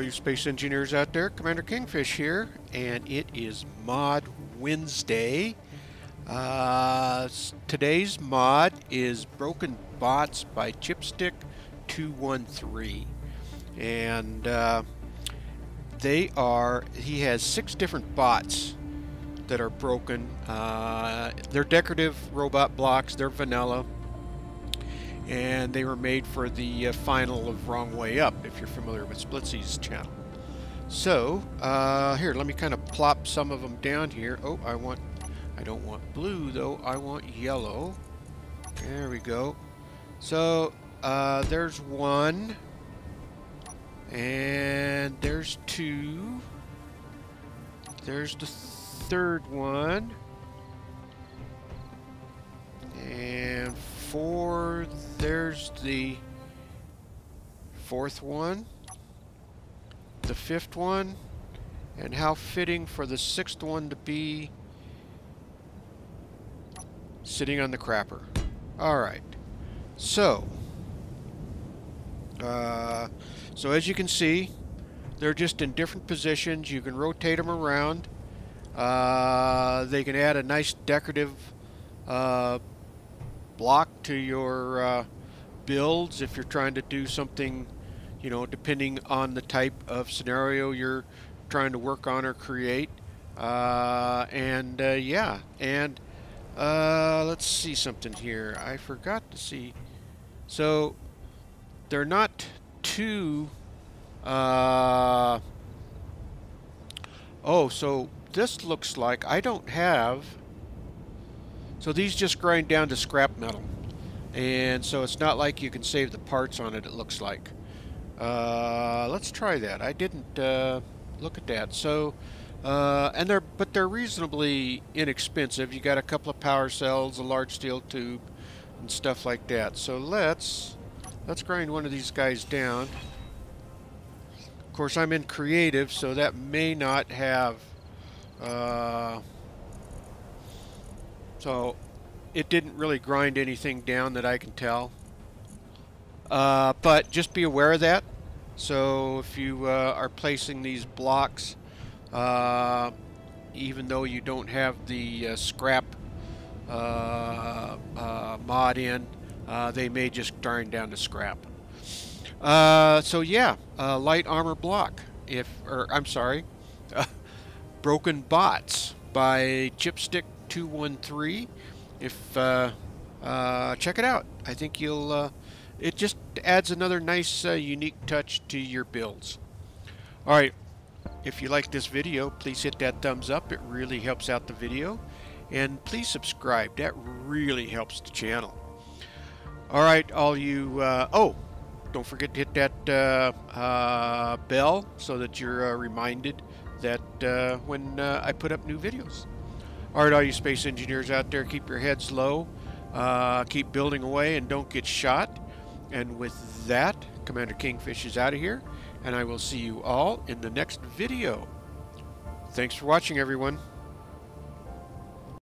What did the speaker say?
you space engineers out there. Commander Kingfish here, and it is Mod Wednesday. Uh, today's mod is Broken Bots by Chipstix213. And uh, they are, he has six different bots that are broken. Uh, they're decorative robot blocks, they're vanilla and they were made for the uh, final of Wrong Way Up, if you're familiar with Splitsie's channel. So, uh, here, let me kind of plop some of them down here. Oh, I want, I don't want blue, though. I want yellow. There we go. So, uh, there's one. And there's two. There's the third one. And four, there's the fourth one, the fifth one, and how fitting for the sixth one to be sitting on the crapper. Alright, so, uh, so as you can see, they're just in different positions. You can rotate them around. Uh, they can add a nice decorative uh, block to your uh, builds if you're trying to do something, you know, depending on the type of scenario you're trying to work on or create. Uh, and uh, yeah, and uh, let's see something here. I forgot to see. So they're not too. Uh, oh, so this looks like I don't have so these just grind down to scrap metal. And so it's not like you can save the parts on it, it looks like. Uh, let's try that. I didn't uh, look at that. So, uh, and they're, but they're reasonably inexpensive. You got a couple of power cells, a large steel tube, and stuff like that. So let's, let's grind one of these guys down. Of course, I'm in creative, so that may not have, uh, so it didn't really grind anything down that I can tell. Uh, but just be aware of that. So if you uh, are placing these blocks, uh, even though you don't have the uh, scrap uh, uh, mod in, they may just grind down to scrap. so yeah, light armor block. If or I'm sorry, broken bots by Chipstix 213. If uh, uh, check it out, I think you'll. Uh, it just adds another nice, uh, unique touch to your builds. All right, if you like this video, please hit that thumbs up. It really helps out the video, and please subscribe. That really helps the channel. All right, all you. Uh, oh, don't forget to hit that uh, bell so that you're reminded that when I put up new videos. All right, all you space engineers out there, keep your heads low, uh, keep building away, and don't get shot. And with that, Commander Kingfish is out of here, and I will see you all in the next video. Thanks for watching, everyone.